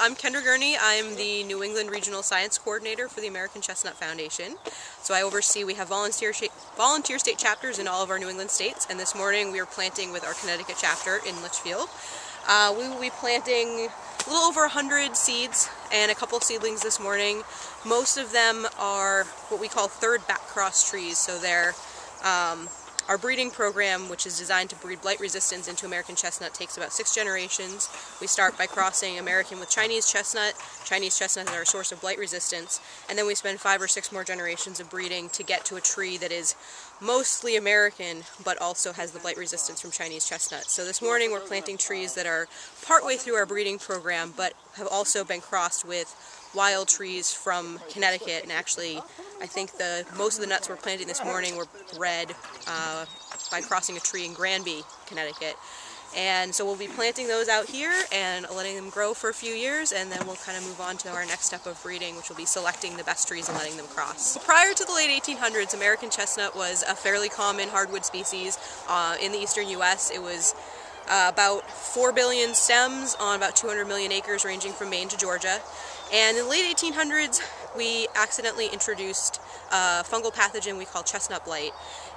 I'm Kendra Gurney. I'm the New England Regional Science Coordinator for the American Chestnut Foundation. So I oversee, we have volunteer, volunteer state chapters in all of our New England states, and this morning we are planting with our Connecticut chapter in Litchfield. Uh, we will be planting a little over 100 seeds and a couple seedlings this morning. Most of them are what we call third back cross trees, so they're um, our breeding program, which is designed to breed blight resistance into American chestnut, takes about six generations. We start by crossing American with Chinese chestnut. Chinese chestnut is our source of blight resistance. And then we spend five or six more generations of breeding to get to a tree that is mostly American, but also has the blight resistance from Chinese chestnut. So this morning we're planting trees that are partway through our breeding program, but have also been crossed with wild trees from Connecticut, and actually I think the most of the nuts we're planting this morning were bred uh, by crossing a tree in Granby, Connecticut. And so we'll be planting those out here and letting them grow for a few years and then we'll kind of move on to our next step of breeding which will be selecting the best trees and letting them cross. Prior to the late 1800s, American chestnut was a fairly common hardwood species uh, in the eastern U.S. It was uh, about 4 billion stems on about 200 million acres ranging from Maine to Georgia. And in the late 1800s, we accidentally introduced a fungal pathogen we call chestnut blight.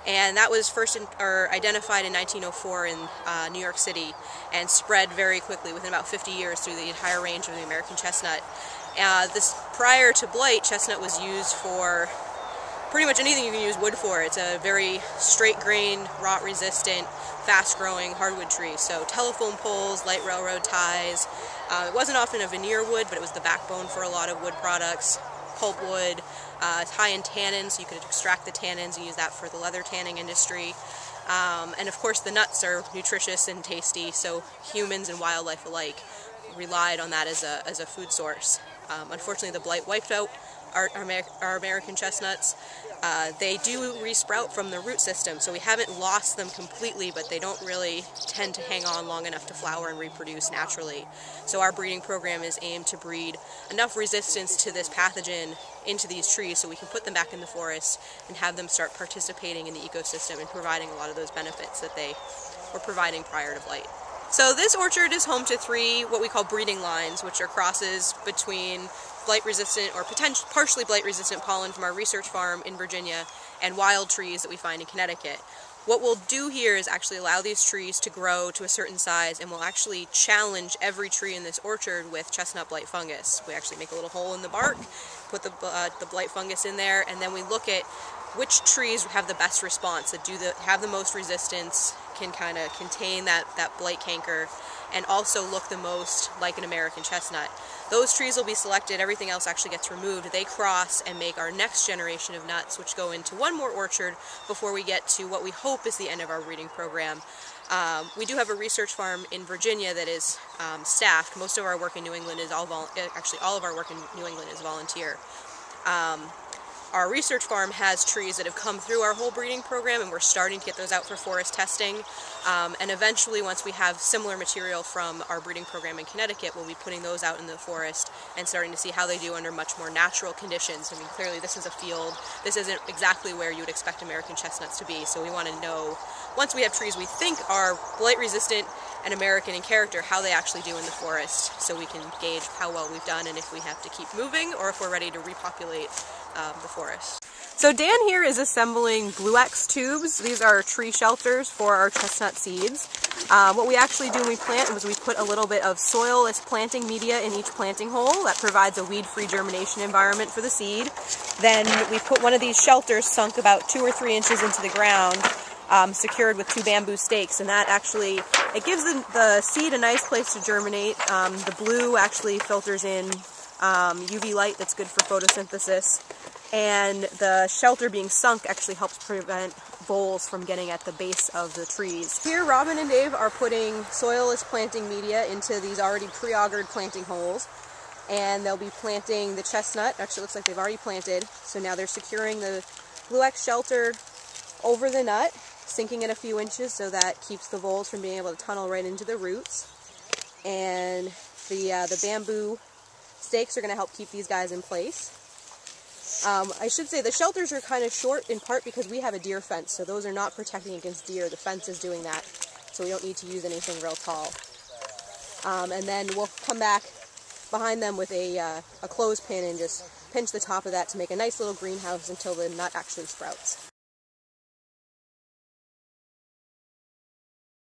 And that was first in, or identified in 1904 in uh, New York City and spread very quickly within about 50 years through the entire range of the American chestnut. Uh, this Prior to blight, chestnut was used for pretty much anything you can use wood for. It's a very straight-grained, rot-resistant, fast-growing hardwood tree. So telephone poles, light railroad ties. Uh, it wasn't often a veneer wood, but it was the backbone for a lot of wood products. Pulpwood, uh, it's high in tannins, so you could extract the tannins and use that for the leather tanning industry. Um, and of course the nuts are nutritious and tasty, so humans and wildlife alike relied on that as a, as a food source. Um, unfortunately the blight wiped out our, our, American chestnuts. Uh, they do resprout from the root system, so we haven't lost them completely, but they don't really tend to hang on long enough to flower and reproduce naturally. So our breeding program is aimed to breed enough resistance to this pathogen into these trees so we can put them back in the forest and have them start participating in the ecosystem and providing a lot of those benefits that they were providing prior to blight. So this orchard is home to three what we call breeding lines, which are crosses between blight-resistant or potentially partially blight-resistant pollen from our research farm in Virginia and wild trees that we find in Connecticut. What we'll do here is actually allow these trees to grow to a certain size and we'll actually challenge every tree in this orchard with chestnut blight fungus. We actually make a little hole in the bark, put the, uh, the blight fungus in there, and then we look at which trees have the best response, that do the have the most resistance, can kind of contain that, that blight canker, and also look the most like an American chestnut. Those trees will be selected, everything else actually gets removed. They cross and make our next generation of nuts, which go into one more orchard before we get to what we hope is the end of our breeding program. Um, we do have a research farm in Virginia that is um, staffed. Most of our work in New England is all, actually all of our work in New England is volunteer. Um, our research farm has trees that have come through our whole breeding program and we're starting to get those out for forest testing. Um, and eventually once we have similar material from our breeding program in Connecticut, we'll be putting those out in the forest and starting to see how they do under much more natural conditions. I mean, clearly this is a field. This isn't exactly where you would expect American chestnuts to be, so we want to know, once we have trees we think are blight resistant and American in character, how they actually do in the forest so we can gauge how well we've done and if we have to keep moving or if we're ready to repopulate um, the forest. So Dan here is assembling Bluex tubes. These are tree shelters for our chestnut seeds. Uh, what we actually do when we plant is we put a little bit of soilless planting media in each planting hole that provides a weed-free germination environment for the seed. Then we put one of these shelters sunk about two or three inches into the ground um, secured with two bamboo stakes and that actually it gives the, the seed a nice place to germinate. Um, the blue actually filters in um, UV light that's good for photosynthesis and the shelter being sunk actually helps prevent voles from getting at the base of the trees. Here Robin and Dave are putting soilless planting media into these already pre-augured planting holes and they'll be planting the chestnut. Actually looks like they've already planted. So now they're securing the Bluex shelter over the nut, sinking it a few inches so that keeps the voles from being able to tunnel right into the roots. And the, uh, the bamboo stakes are going to help keep these guys in place. Um, I should say the shelters are kind of short in part because we have a deer fence, so those are not protecting against deer. The fence is doing that, so we don't need to use anything real tall. Um, and then we'll come back behind them with a, uh, a clothespin and just pinch the top of that to make a nice little greenhouse until the nut actually sprouts.